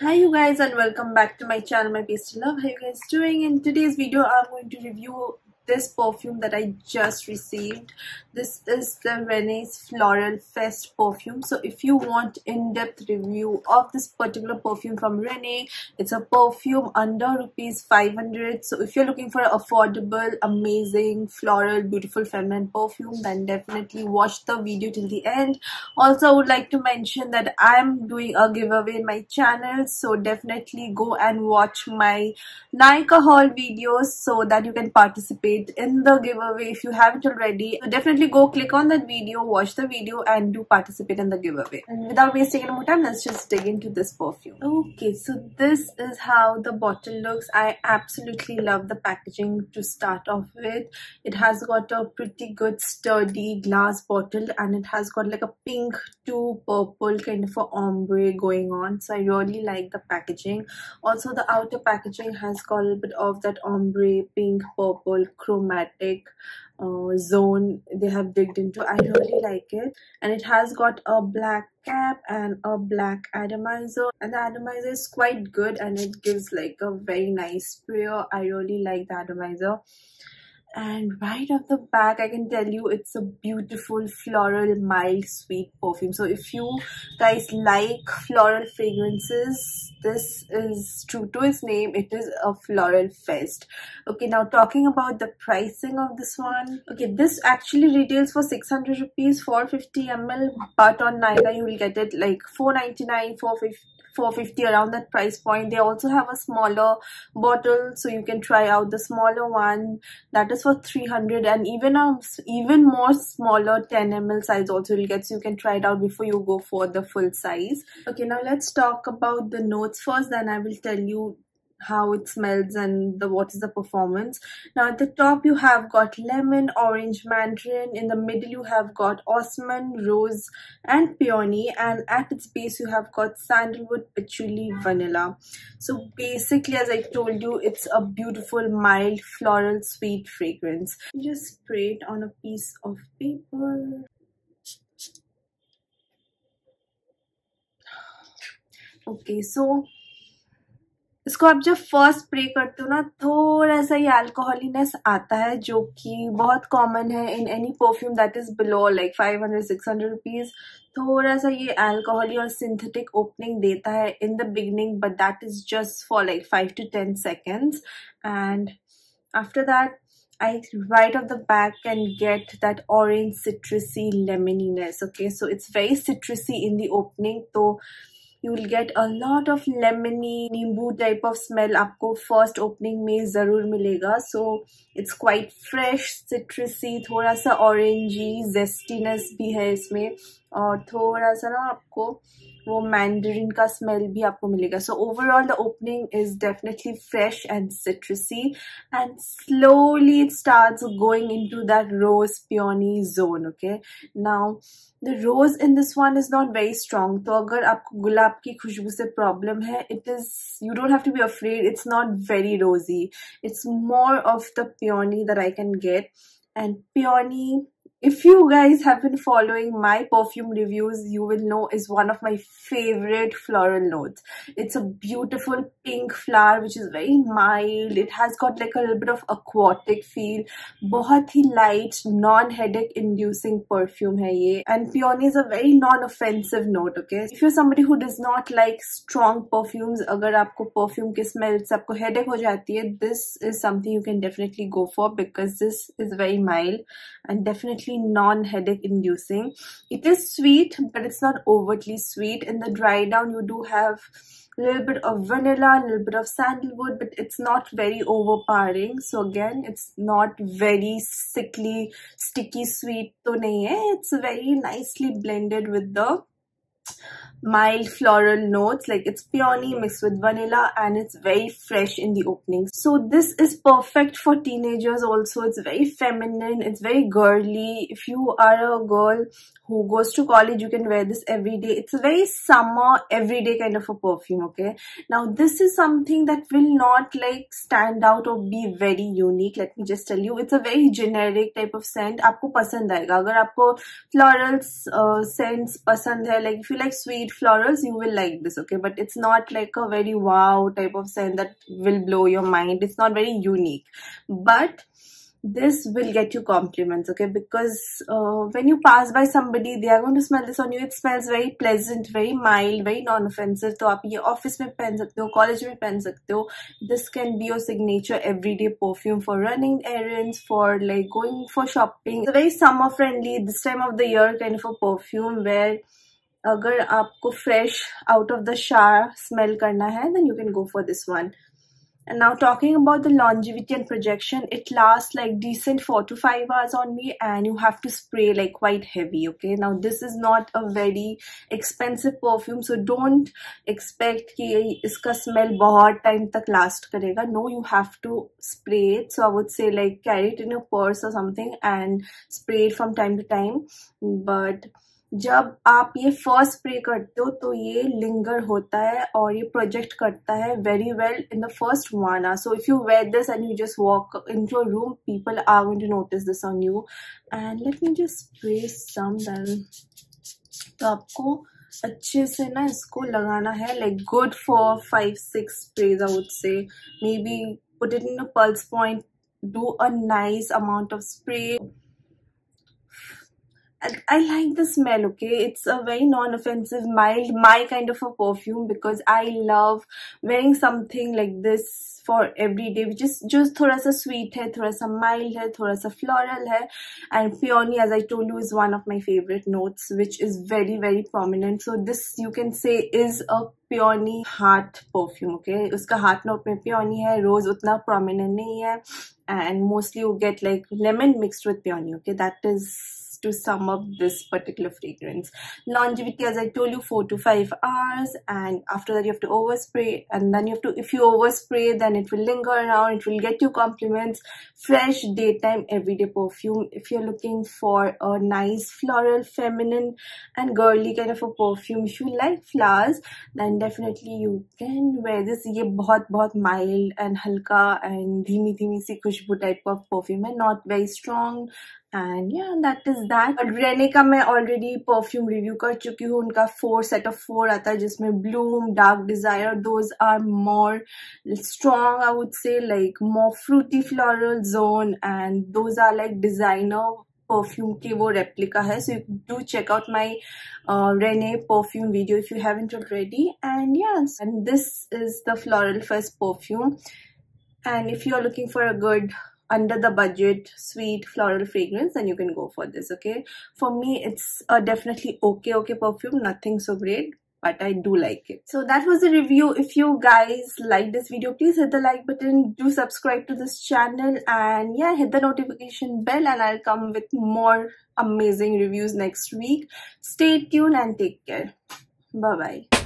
Hi you guys and welcome back to my channel my pastel love. How you guys doing? In today's video i'm going to review this perfume that I just received. This is the Renee's Floral Fest perfume. So if you want in-depth review of this particular perfume from Renee, it's a perfume under rupees 500. So if you're looking for affordable, amazing, floral, beautiful feminine perfume, then definitely watch the video till the end. Also, I would like to mention that I'm doing a giveaway in my channel. So definitely go and watch my Nykaa haul videos so that you can participate in the giveaway if you haven't already. So definitely go click on that video, watch the video and do participate in the giveaway. Without wasting any more time, let's just dig into this perfume. Okay, so this is how the bottle looks. I absolutely love the packaging to start off with. It has got a pretty good sturdy glass bottle and it has got like a pink to purple kind of a ombre going on. So I really like the packaging. Also the outer packaging has got a little bit of that ombre, pink, purple, chromatic uh, zone they have digged into. I really like it. And it has got a black cap and a black atomizer. And the atomizer is quite good and it gives like a very nice spray i really like the atomizer and right off the back i can tell you it's a beautiful floral mild sweet perfume. So if you guys like floral fragrances this is true to its name. It is a floral fest. Okay now talking about the pricing of this one. Okay this actually retails for 600 rupees 450 ml but on Nykaa you will get it like 499 450 450 around that price point. They also have a smaller bottle so you can try out the smaller one. That is for 300 and even a even more smaller 10 ml size also you'll get so you can try it out before you go for the full size. Okay now let's talk about the notes first then i will tell you how it smells and the what is the performance. Now at the top you have got lemon orange mandarin. In the middle you have got osman rose and peony. And at its base you have got sandalwood patchouli vanilla. So basically as i told you it's a beautiful mild floral sweet fragrance. Just spray it on a piece of paper. Okay so इसको आप जब first spray करते हो ना थोड़ा सा ये अल्कोहलीनेस आता है, जो कि बहुत कॉमन है in any perfume that is below like five hundred six थोड़ा सा ये अल्कोहली और सिंथेटिक ओपनिंग देता है in the beginning but that is just for like five to ten seconds and after that I right off the back can get that orange citrusy lemoniness okay? So, it's very citrusy in the opening so you will get a lot of lemony नींबू type of smell आपको first opening में ज़रूर मिलेगा। So it's quite fresh citrusy थोड़ा सा orangey जेस्टीनेस भी है इसमें। और थोड़ा सा ना आपको वो मैंडरिन का स्मेल भी आपको मिलेगा। So overall the opening is definitely fresh and citrusy and slowly it start going in to that rose peony zone okay now the rose in this one is not very strong तो अगर आपको गुलाब की खुशबू से problem है it is you don't have to be afraid it's not very rosy it's more of the peony that I can get and peony if you guys have been following my perfume reviews you will know is one of my favorite floral notes. It's a beautiful pink flower which is very mild. It has got like a little bit of aquatic feel. Bahut light non headache inducing perfume hai ye. And peony is a very non offensive note okay? If you're somebody who does not like strong perfumes agar aapko perfume ke smell se aapko headache ho jati hai this is something you can definitely go for because this is very mild and definitely non-headache inducing. It is sweet, but it's not overtly sweet. In the dry down, you do have a little bit of vanilla, a little bit of sandalwood, but it's not very overpowering. So again, it's not very sickly, sticky sweet. So it's very nicely blended with the mild floral notes like it's peony mixed with vanilla and it's very fresh in the opening. So this is perfect for teenagers also. It's very feminine. It's very girly. If you are a girl who goes to college you can wear this every day. It's a very summer everyday kind of a perfume okay? Now this is something that will not like stand out or be very unique. Let me just tell you. It's a very generic type of scent. aapko pasand aayega agar aapko florals uh, scents pasand hai like if you like sweet florals you will like this okay but it's not like a very wow type of scent that will blow your mind it's not very unique but this will get you compliments okay because uh, when you pass by somebody they are going to smell this on you it smells very pleasant very mild very non-offensive so आप ये office में पहन सकते हो college में पहन सकते हो this can be your signature everyday perfume for running errands for like going for shopping it's very summer friendly this time of the year kind of a perfume where अगर आपको fresh out of the shower smell करना है then you can go for this one and now talking about the longevity and projection, it lasts like decent 4 to 5 hours on me and you have to spray like quite heavy, okay? Now this is not a very expensive perfume so don't expect कि इसका smell बहुत time तक last करेगा. No, you have to spray it. So I would say like carry it in your purse or something and spray it from time to time. But जब आप ये first spray करते हो तो ये लिंगर होता है और ये प्रोजेक्ट करता है very well in the first one so if you wear this and you just walk in your room people are going to notice this on you and let me just spray some तो आपको अच्छे से ना इसको लगाना है like good for five six sprays would say maybe put it in a pulse point do a nice amount of spray. I like the smell, okay? It's a very non-offensive, mild, my kind of a perfume because I love wearing something like this for every day, which is just thoda sa sweet hai, thoda sa mild hai, thoda sa floral hai. And peony, as I told you, is one of my favorite notes, which is very, very prominent. So this, you can say, is a peony heart perfume, okay? Uska heart note mein peony hai, rose utna prominent nahi hai. And mostly you get like lemon mixed with peony, okay? That is to sum up this particular fragrance. Longevity, as I told you, 4 to 5 hours and after that you have to overspray and then you have to, if you overspray then it will linger around, it will get you compliments. Fresh daytime everyday perfume. If you're looking for a nice floral, feminine and girly kind of a perfume, if you like flowers then definitely you can wear this. ये बहुत बहुत mild and हल्का and धीमी धीमी सी खुशबू type of perfume है not very strong and या दैट इज़ दैट रेने का मैं ऑलरेडी परफ्यूम रिव्यू कर चुकी हूँ। उनका फोर सेट ऑफ़ फोर आता है, जिसमें Bloom Dark Desire those are more strong I would say like more fruity floral zone and those are like designer perfume के वो रेप्लिका है। So you do check out my Renee perfume video if you have already. And yes and this is the floral first perfume. And if you are looking for a good under the budget sweet floral fragrance then you can go for this okay for me it's a definitely okay okay perfume nothing so great but I do like it. So that was the review. If you guys like this video, please hit the like button, do subscribe to this channel and yeah, hit the notification bell and I'll come with more amazing reviews next week. Stay tuned and take care. Bye-bye.